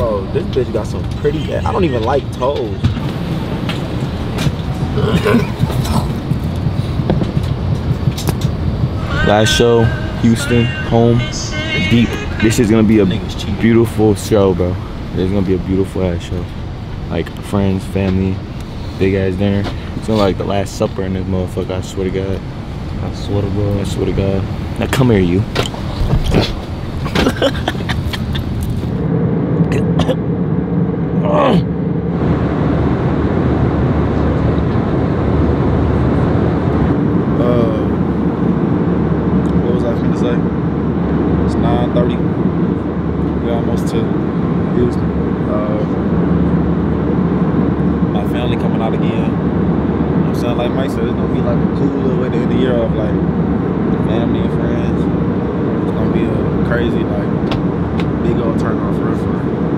Bro, this bitch got some pretty. I don't even like toes. Last show, Houston, home, deep. This is gonna be a beautiful show, bro. It's gonna be a beautiful ass show. Like friends, family, big ass dinner. It's gonna like the last supper in this motherfucker. I swear to God. I swear to God. I swear to God. Now come here, you. Uh, what was I gonna say? It's 9:30. We're almost to Houston. Uh, my family coming out again. You know I'm saying? Like Mike said, it's gonna be like a cool little way to end the year of like family and friends. It's gonna be a crazy, like, big old turn off for real,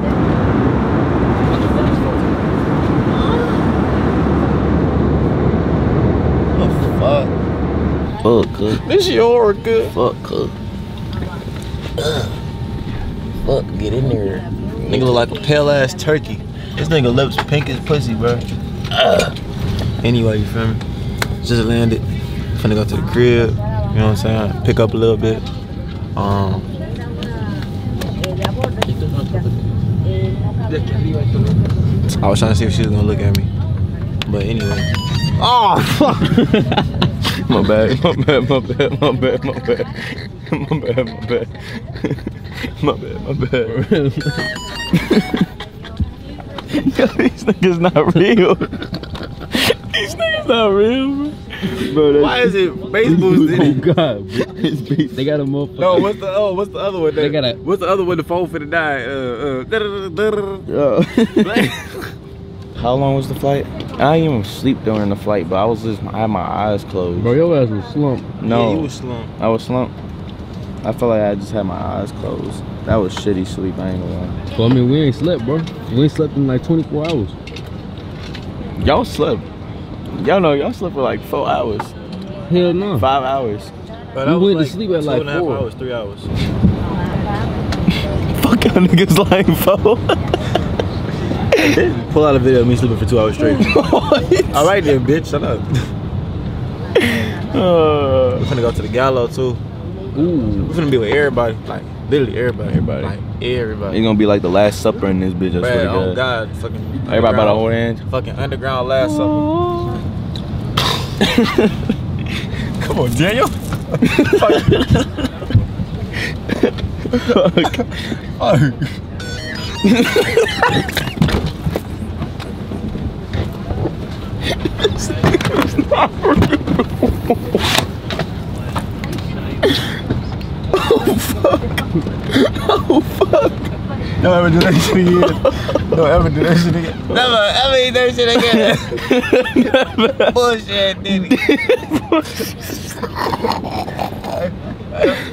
fuck. Fuck, cuz. This your good. Fuck, cuz. Fuck, get in there. Nigga look like a pale ass turkey. This nigga lips pink as pussy, bro. Anyway, you feel me? Just landed. Finna go to the crib. You know what I'm saying? Pick up a little bit. Um. I was trying to see if she was gonna look at me. But anyway. Oh fuck! my bad, my bad, my bad, my bad, my bad. My bad, my bad. My bad, my bad. Yo, these niggas not real. these niggas not real, bro. Bro, that's, Why is it baseball? Oh God, it's they got a motherfucker. No, what's the oh, what's the other one? They got a, what's the other one? The phone finna die. Uh, uh, Yo. How long was the flight? I didn't even sleep during the flight, but I was just I had my eyes closed. Bro, your ass was slumped. no, Yeah, you was slumped. I was slumped. I felt like I just had my eyes closed. That was shitty sleep. I ain't gonna lie. Well, I mean, we ain't slept, bro. We ain't slept in like 24 hours. Y'all slept. Y'all know y'all slept for like four hours, Hell no. five hours. But We that was went to sleep at two like and a half four. hours, three hours. Fuck y'all niggas like four. Pull out a video of me sleeping for two hours straight. All right then, bitch. Shut up. Uh, We're gonna go to the gallo too. Ooh. We're gonna be with everybody, like literally everybody. Everybody. Like everybody. it's gonna be like the last supper in this bitch. I swear Man, to oh God. God, fucking. Everybody about to underground- hold hands. Fucking underground last supper. Come on, Daniel. Don't ever do that shit again. Don't ever do that shit again. Never ever eat that shit again. Bullshit, Diddy.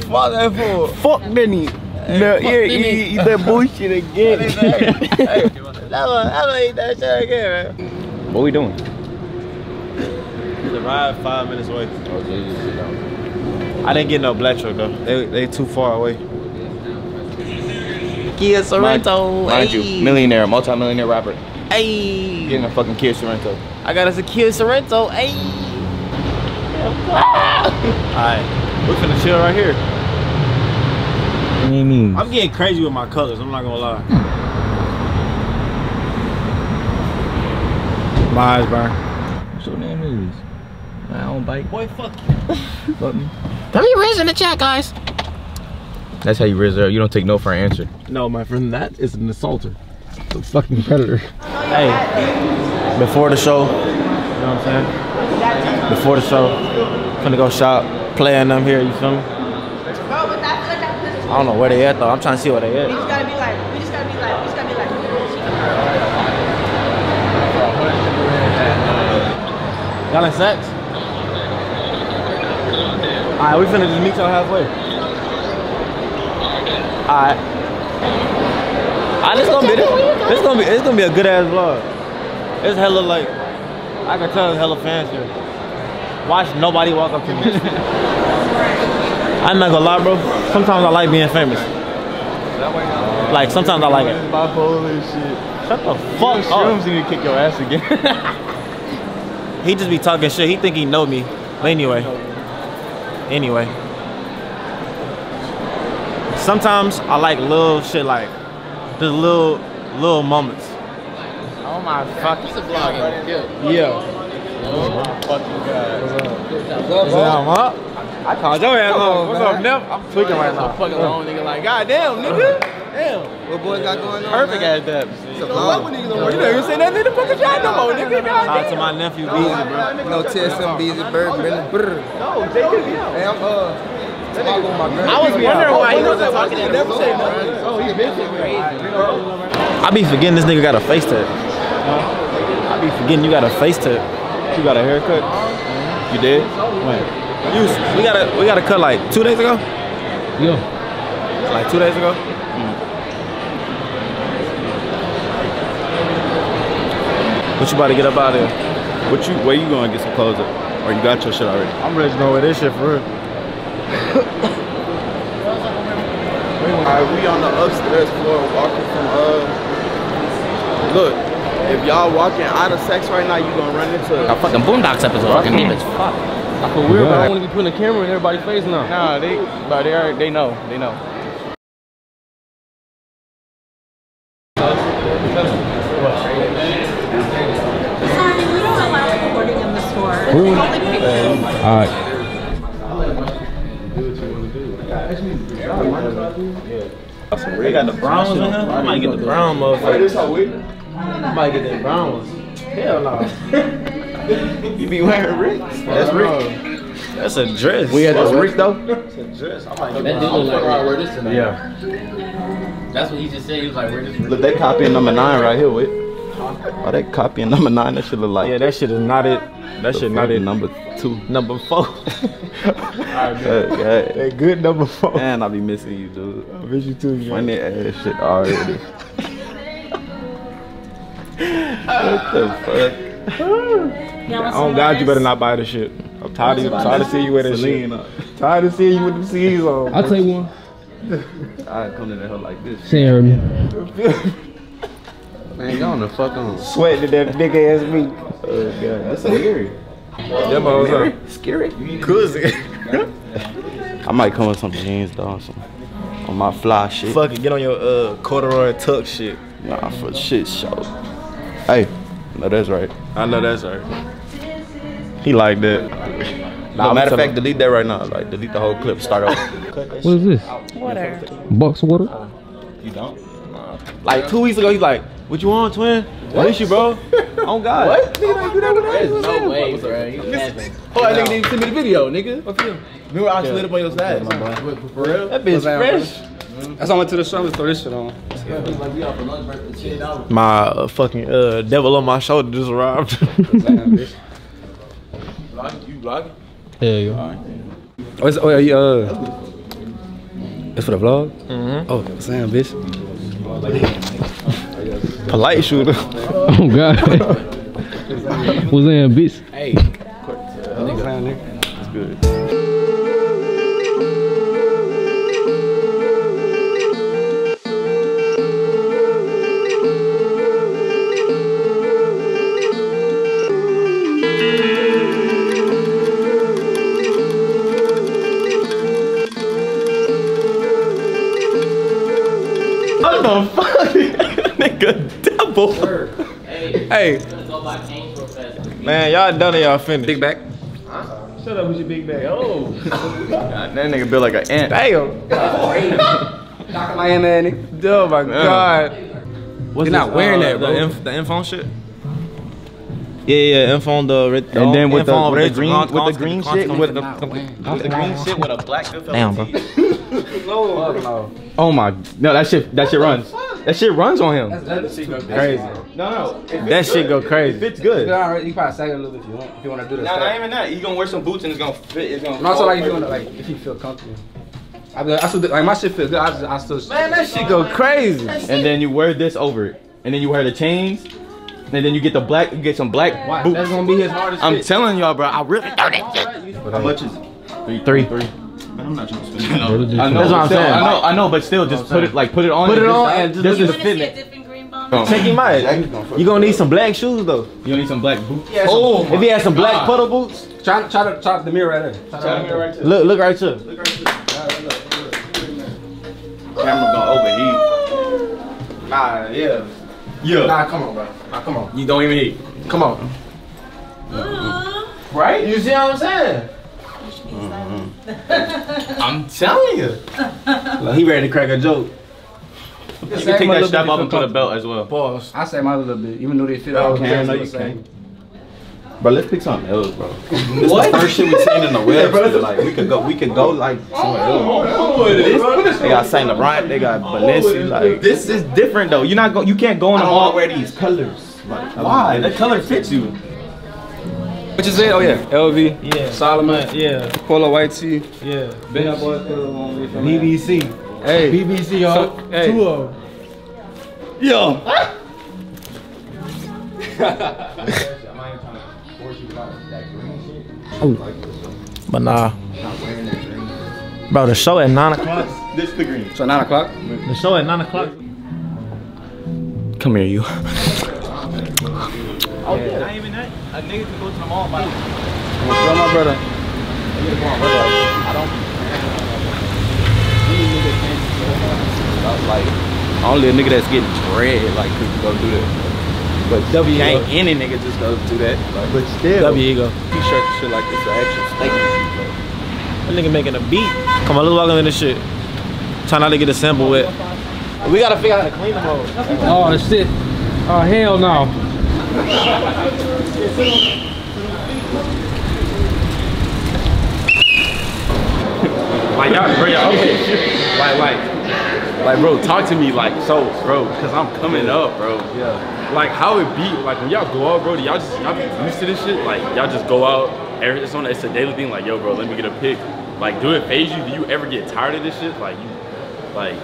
Fuck that fool. Fuck Denny. No, yeah, eat, eat that bullshit again. Never ever eat that shit again, man. what we doing? The ride five minutes away. I didn't get no black truck though. They they too far away. Kia Sorento. Mind you, millionaire, multi-millionaire rapper, Hey. getting a fucking Kia Sorento. I got us a Kia Sorento. Hey. Alright, we finna chill right here. What do you mean? I'm getting crazy with my colors. I'm not gonna lie. My eyes burn. What's your name is? My own bike. Boy, fuck you. Fuck me. Tell me raise in the chat, guys. That's how you reserve. You don't take no for an answer. No, my friend, that is an assaulter. It's a fucking predator. Hey, before the show, you know what I'm saying? Before the show, gonna go shop, playing them here, you feel me? Bro, but I feel like that. I don't know where they at though. I'm trying to see where they We at. just gotta be like, we just gotta be like, we just gotta be like. Y'all in Saks? Alright, we finna just meet y'all halfway. Alright. Alright, this gonna be this gonna be it's gonna be a good ass vlog. It's hella like I can tell it's hella fans here. Watch nobody walk up to me. I'm not gonna lie, bro. Sometimes I like being famous. Like sometimes I like it. Bipolar shit. Shut the Fuck shrooms, up. you need to kick your ass again. He just be talking shit. He think he know me. But anyway. Anyway. Sometimes I like little shit like the little little moments. oh my fucking Yeah. Oh fucking god. What's up, huh? I called your ass up. What's up, Nip? I'm tweaking right now. Fucking long nigga like, goddamn, nigga. Damn. What boy got going on? Perfect man? at that. It's a Fuck vlog. with niggas no more. You don't even say nothing to the fucking shot no more, nigga. God Shout out to my nephew Beezy, bro. No TSM Beezy Bird, Brandon Brr. No, take it down. Hey, I'm uh. Talking with my girl. I was wondering why he wasn't talking to never say nothing. Oh, he been crazy. I be forgetting this nigga got a face tat. I be forgetting you got a face tat. You got a haircut? You did? When? You, we got a we got a cut like two days ago. Yo. Like two days ago. What you about to get up out of here? What you? Where you going to get some clothes at? Or you got your shit already? I'm ready to know where this shit for real. Alright, we on the upstairs floor walking from uh look, if y'all walking out of Saks right now, you gonna run into A fucking Boondocks episode. Fucking deep as fuck. I feel weird, but I don't want to be putting a camera in everybody's face now. Nah, they, but they are, they know, they know. Brown motherfucker. I might get the brown ones. Hell no. You be wearing Ricks? That's Rick. That's a dress. We had this Rick though? That dude look like wear this tonight. Yeah. That's what he just said. He was like, wear this. Look, they copying number nine right here with. Oh, they copying number nine. That should look like Yeah, that shit is not it. That shit not it. number two. Number four. Okay. that good number four. Man, I be missing you, dude. I miss you too, man. Funny ass shit already. What the fuck? Oh God, you better not buy the shit. I'm tired of you. Tired of seeing you with that shit. Selena. Tired of seeing you with them C's on. I'll take one. I come to the hell like this. She ain't heard me. Man, go on the fuck on. Sweating to that big ass meat. Oh god, that's scary. Them hoes, huh? Scary. Crazy. I might come with some jeans though, on some on my fly shit. Fuck it, get on your uh corduroy tuck shit. Nah, for shit show. Hey, no, that's right. I know that's right. He liked it. Nah, I'm matter of fact, delete that right now. Like, delete the whole clip. Start over. What is this? Water. Box water? you don't? Like two weeks ago, he's like, "What you want, twin? I miss you, bro." oh God. What? Nigga, don't do that with us. No way, bro. You capping. Oh, that nigga didn't send me the video, nigga. What video? Remember I slid up on your side? For real? That bitch fresh. Mm-hmm. That's why I went to the shop and throw this shit on. My uh, fucking uh, devil on my shoulder just arrived. You vlogging? Yeah, yo. Oh, it's, oh yeah, uh, it's for the vlog? Mm-hmm. Oh, Sam, bitch. Polite shooter. Oh, God. What's that, bitch? Hey, Sam, nigga. It's good. The fuck? Nigga, devil. Hey, go buy Canes real fast. man, y'all done it, y'all finished. Big back. Shut up with your big bag. Oh. God, that nigga built like an ant. Damn. Miami, nigga. Oh my God. What's You're not wearing uh, that, bro. The, inf- the info shit? Yeah, yeah, info the red. And then oh, with the, info with red the green, with the green shit, with the, with the green shit with a black. Damn, bro. Oh my, no, that shit, that shit runs. That shit runs on him. crazy. No, no, That shit go crazy. it's good. You probably sag it a little bit if you want. If you want to do this. Nah, not even that. You gonna wear some boots and it's gonna fit. It's gonna. And also like if you perfect. want to like if you feel comfortable. I, I still like my shit feel good. I, just, I still. Man, that shit go crazy. And then you wear this over it. And then you wear the chains. And then you get the black, you get some black boots. That's gonna be his hardest. I'm telling y'all, bro, I really know that shit. How much is it? Three. Man, I'm not trying to spend. I know. That's I know. what I'm saying. I know. I know. But still, just put it like put it on. Put it and on just- and just this look is at the see a fitness. different? Check him out. You gonna need some black shoes though. You need some black boots. Oh, if he has some black puddle boots, Try, try to try the mirror right there. Try to- right there. look look right here. Camera gonna overheat. Nah, yeah. Yeah. Nah, come on, bro. Nah, come on. You don't even heat. Come on. Uh-huh. Right? You see what I'm saying? Mm-hmm. I'm telling you. Look, he ready to crack a joke. You can take that strap off and put a belt as well. Pause. I say my little bit, even though they fit oh, all Okay, I know the you same. Bro, let's pick something else, bro. This the first shit we seen in the web. like we could go, we could go like somewhere else. They got Saint Laurent, they got Balenci, like This is different though. You're not go. You can't go in I the don't mall. wear these colors. Like, Why? That color fits you. What you say? Oh yeah, LV, yeah, Salomon, yeah, Polo White Tee. yeah. Bench. BBC, Hey, BBC, y'all. So, hey. Two of them. Yo. But nah, bro, the show at nine o'clock. This the green. so nine o'clock. The show at nine o'clock. Come here, you. Oh yeah, not even that. A nigga can go to the mall and buy. Show my brother. like only a nigga that's getting dread like could go do that. But W Ain't any nigga just go do that. Like, But still, W ego. T-shirt and shit like this are actual statement. That nigga making a beat. Come on, let's walk into this shit. Try not to get a sample wet. We gotta figure out how to clean them all. Oh shit. Oh hell no. Like y'all, bro, y'all, okay. Like, like, like, bro, talk to me like so, bro, cause I'm coming up, bro. Yeah. Like how it be, like when y'all go out, bro, do y'all just y'all be used to this shit? Like y'all just go out, every it's on it's a daily thing. Like yo, bro, let me get a pic. Like, do it phase you? Do you ever get tired of this shit? Like you, like,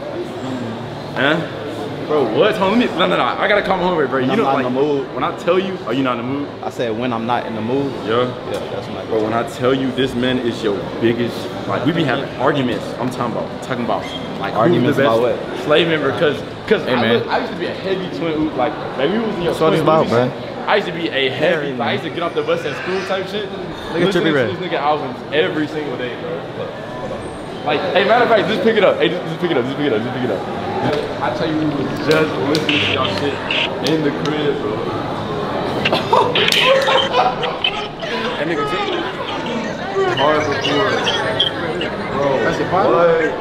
huh? Bro, what? Hold on, let me, no, no, no. I gotta come home bro. You I'm know, not like, in the mood. when I tell you, are you not in the mood? I said when I'm not in the mood. Yeah. Yeah, that's when I Bro, when I tell you this man is your biggest, like we be having arguments. I'm talking about talking about like Arguments who's the about best what? slave member because because Hey, I, man. I used to be a heavy twin oot like like we was in your That's what it's twin about, movies. bruh. I used to be a heavy. Like, I used to get off the bus at school type shit. Look at listening Trippie to Redd. this nigga albums every single day, bro. Look. Like, hey, matter of fact, just pick it up. Hey, just, just pick it up. Just pick it up. Just pick it up. I tell you, we was just listening to y'all shit in the crib, bro. that nigga Jay hard before. That's the part.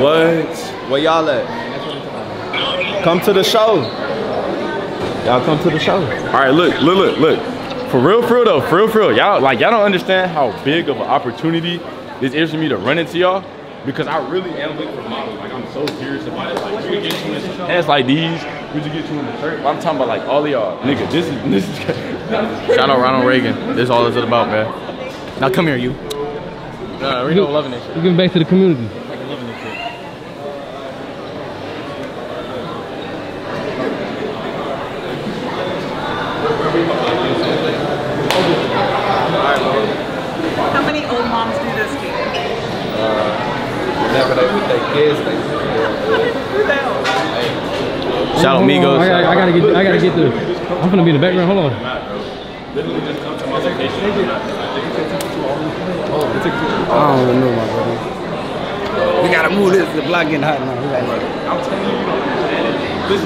What? Where y'all at? Come to the show. Y'all come to the show. All right, look, look, look, look. For real, for real though, for real, for real. Y'all like y'all don't understand how big of an opportunity this is for me to run into y'all because I really am looking for models. Like I'm so serious about it. Like we can get you in some pants like these, we can get you in the shirt. But I'm talking about like all of y'all, nigga. This is this is. Shout out Ronald Reagan. This is all it's about, man. Now come here, you. Nah, Reno loving this shit. You giving back to the community. Fucking loving this shit. How many old moms do this to you? Whenever they with their kids, they Who the hell? Shout out Migos. I gotta, I gotta get. I gotta get the. I'm gonna be in the background. Hold on. Literally just come to my location. I don't even know, my brother. We gotta move this. The block getting hot now. We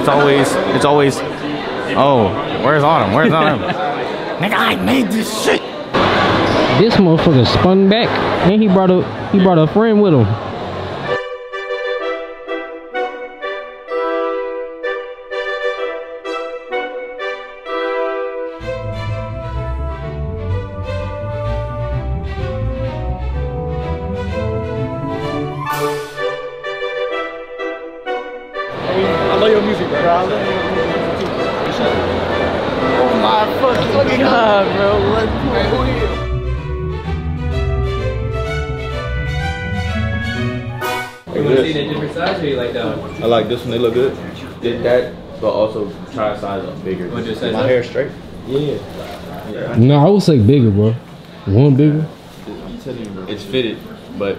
It's always, it's always. Oh, where's Autumn? Where's Autumn? Nigga, I made this shit. This motherfucker spun back, and he brought a he brought a friend with him. Music, bro. I love your music too. Oh my fucking god, bro. What? I like this one. They look good. Did that, but also try a size up bigger. My hair straight. Yeah. No, I would say bigger, bro. One bigger. It's fitted, but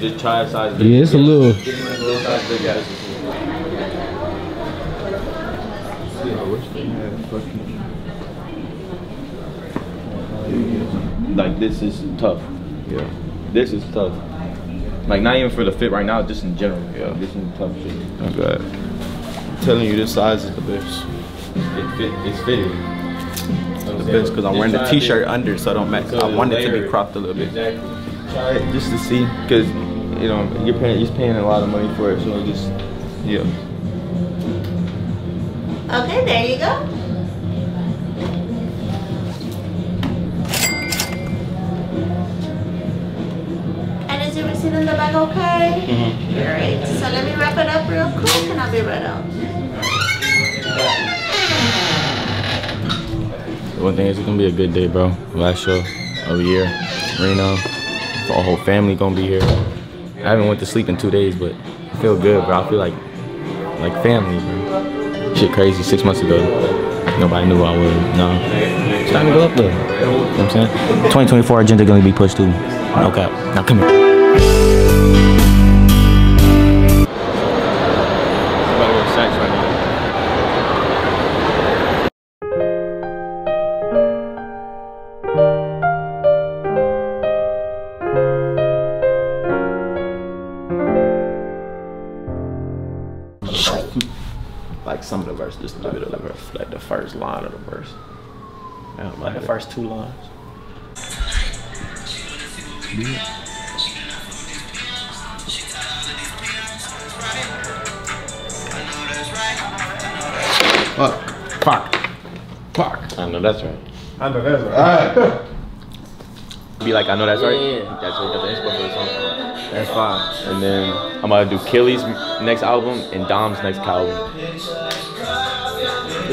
Just try a size. bigger. Yeah, it's a little. Little size big ass. Like this is tough. Yeah. This is tough. Like not even for the fit right now, just in general. Yeah. This is tough shit. Okay. I'm telling you, this size is the best. It fit. It's fitted. The best because I'm wearing the t-shirt under, so I don't match. I want it to be cropped a little bit. Exactly. Try it just to see, cause you know you're paying you're paying a lot of money for it, so just yeah. Okay, there you go. In the bag okay? Mm-hmm. Great. So let me wrap it up real quick and I'll be right out. One thing is, it's gonna be a good day, bro. Last show of the year, Reno. Our whole family gonna be here. I haven't went to sleep in two days, but I feel good, bro. I feel like like family, bro. Shit crazy. Six months ago, nobody knew I was. No, it's time to go up there. You know what I'm saying? 2024 agenda gonna be pushed too. No cap. Now come here. Two lines. Fuck. Fuck. Fuck. I know that's right. I know that's right. Be like, I know that's right. Yeah. That's what the inspo for the song. That's fine. And then I'm gonna do Killy's next album and Dom's next album. Good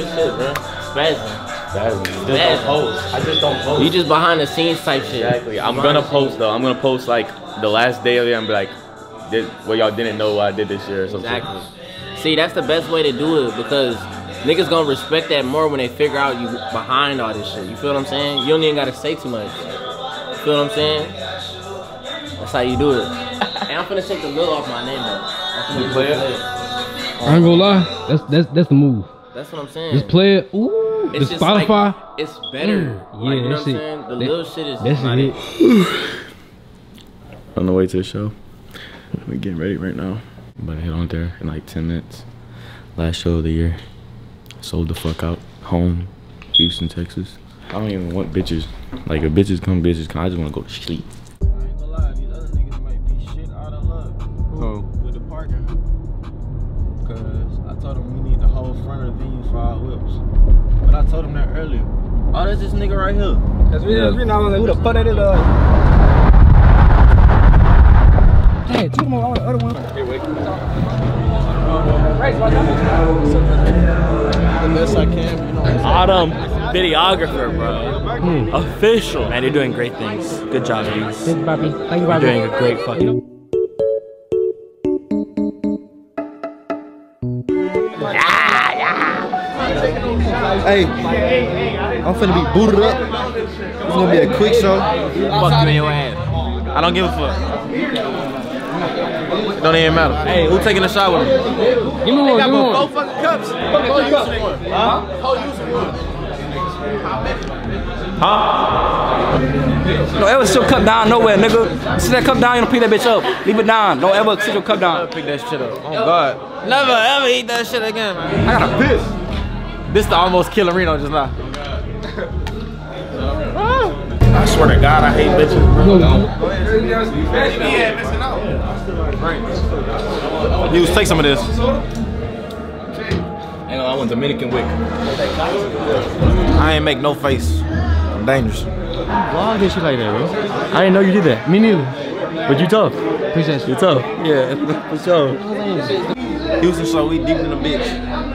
shit, bro. Spazzing. That's just Man. don't post. I just don't post. You just behind the scenes type shit. Exactly. I'm Behind gonna post scenes. though. I'm gonna post like the last day of it and be like, this, well y'all didn't know what I did this year or something. Exactly. See, that's the best way to do it because niggas gonna respect that more when they figure out you behind all this shit. You feel what I'm saying? You don't even gotta say too much. You feel what I'm saying? That's how you do it. and I'm finna take the lid off my name though. I'm finna play it? I ain't gonna lie. That's that's that's the move. That's what I'm saying. Just play it. Ooh, It's the just like- Spotify. it's better. Mm, like, you yeah, know what I'm shit- saying? The that- little shit is That's money. it. On the way to the show. We're getting ready right now. About to head on there in like 10 minutes. Last show of the year. Sold the fuck out. Home. Houston, Texas. I don't even want bitches. Like if bitches come, bitches come. I just want to go to sleep. I ain't gonna lie, these other niggas might be shit out of luck. Who? With the parking. Cause I told them we need the whole front of the venue for our whips. But I told him that earlier. Oh, that's this nigga right here. That's me. That's me. Now I'm like, who the fuck that is? Uh, hey, two more on the other one. Hey, wait. The best I can, you know. Autumn, videographer, bro. Official. Man, you're doing great things. Good job, dudes. Thank you, Bobby. Thank you, Bobby. You're doing a great fucking. Hey, I'm finna be booted up. It's gonna be a quick show. Fuck you in your ass. I don't give a fuck. Don't even matter. Hey, who taking a shot with him? Give me one. Give me one. fucking cups. Don't ever sit your cup down nowhere, nigga. Sit that cup down, you don't pick that bitch up. Leave it down. Don't ever sit your cup down. Pick that shit up. Oh God. Never ever eat that shit again, man. I gotta piss. This the almost killing Reno just now. I swear to God, I hate bitches. bro. You was take some of this. Hang on, I want Dominican wick. I ain't make no face. I'm dangerous. Vlog this shit like that, bro. I didn't know you did that. Me neither. But you tough. Appreciate you. You're tough. Yeah, for sure. Houston so we deep in the bitch.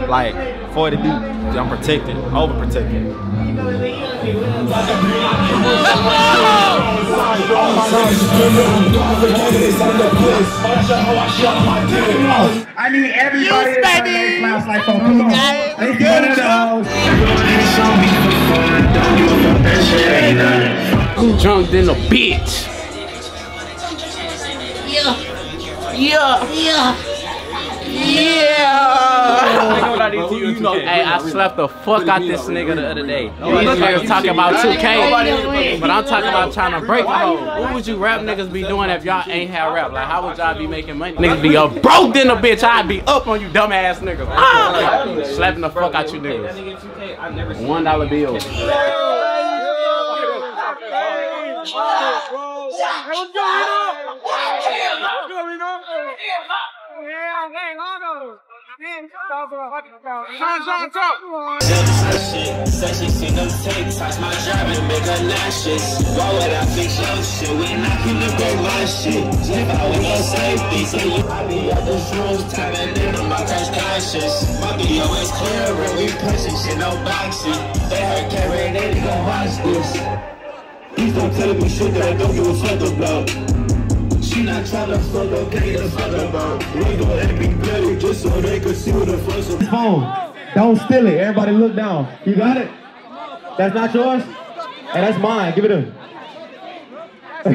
Like 40 deep. I'm protected, overprotected. I need everybody to turn their flashlight on. Come on. Let's get one of those. Drunk than a bitch. Yeah. Yeah. Yeah. Yeah. Hey, I slapped the fuck out this nigga the other day. These niggas talking about 2K, but I'm talking about trying to break the hole. What would you rap niggas be doing if y'all ain't have rap? Like, how would y'all be making money? Niggas be up broke than a bitch. I'd be up on you dumbass niggas. Ah! Slapping the fuck out you niggas. One dollar bills. Driving, make I fix shit when I can my shit? I was no safety, say you the into my. My video is clear when we no boxing. They heard they watch this. Please don't tell me shit that I don't give a fuck about. She not tryna fuck, okay, the fuck about. We gon' let me better just so they can see what the fuck's about. phone. Don't steal it. Everybody look down. You got it? That's not yours? Hey, that's mine. Give it to me.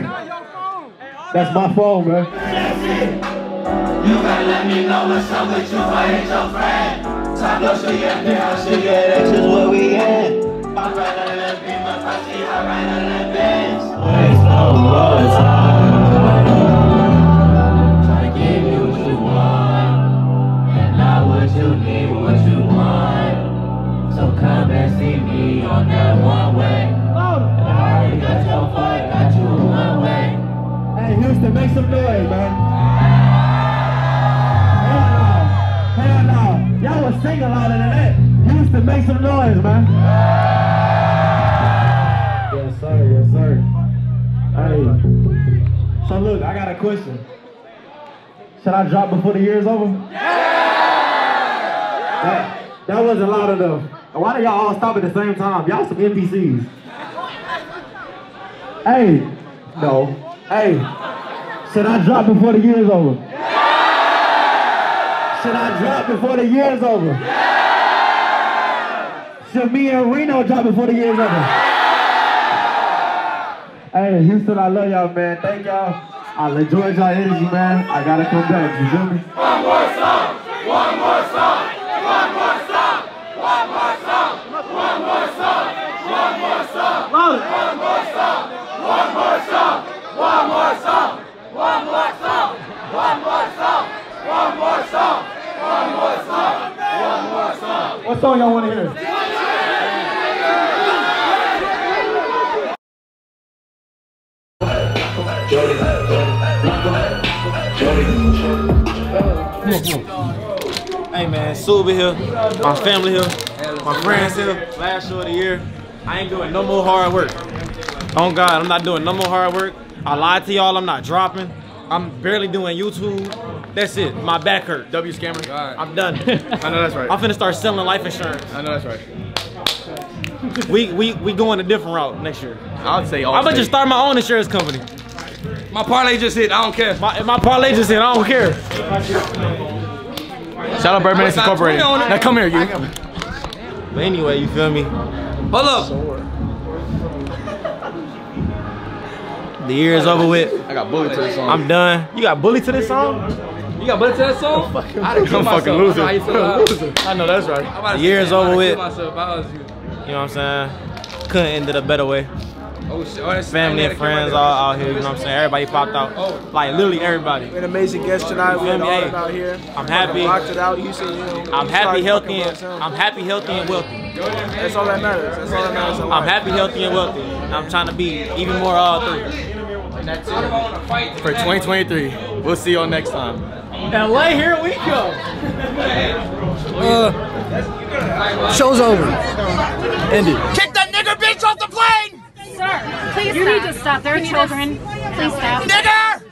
that's my phone, bro. You gotta let me know what's up with you, I ain't your friend. Top low, she get down, she get that's just where we at. I'm right on that beam, my posse, I right on that I drop before the year is over? That, that wasn't loud enough. Why do y'all all stop at the same time? Y'all some NPCs. Hey, no. Hey, should I drop before the year is over? Should I drop before the year is over? Should me and Reno drop before the year is over? Hey, Houston, I love y'all, man. Thank y'all. I enjoyed y'all energy, man. I gotta come back. You feel me? One more song, one more song, one more song, one more song, one more song, one more song, one more song, one more song, one more song, one more song, one more song, one more song, one more song, one more song. What song y'all want to hear? Hey man, Suba here, my family here, my friends here. Last show of the year, I ain't doing no more hard work. On God, I'm not doing no more hard work. I lied to y'all, I'm not dropping. I'm barely doing YouTube. That's it. My back hurt. W scammer. I'm done. I know that's right. I'm finna start selling life insurance. I know that's right. We we we going a different route next year. I would say all. I'm gonna just start my own insurance company. My parlay just hit. I don't care. My, my parlay just hit. I don't care. Shout out Birdman Incorporated. Now come here, you. But anyway, you feel me? Hold up. The year is over with. I got bullied to this song. I'm done. You got bullied to this song? You got bullet to that song? I'd have I'm killed fucking myself. loser. I know how you feel about- I know that's right. I'm about to The year is over with. myself I was you. You know what I'm saying? Couldn't end it a better way. Oh shit. Oh, Family and friends all out here, you know what I'm saying? Everybody popped out. Oh. Like literally everybody. We had an amazing guest tonight. We Feel had me? all Hey, out here. I'm happy. Rocked it out. You said, you know, I'm happy, healthy, and I'm happy, healthy, and wealthy. That's all that matters. That's all that matters I'm life. happy, healthy, and wealthy. And I'm trying to be even more all three. For 2023. We'll see y'all next time. And LA, here we go. Uh, show's over. Ended. Kick that nigga bitch off the plane! Please You need to stop. There are children. Please stop. Nigga!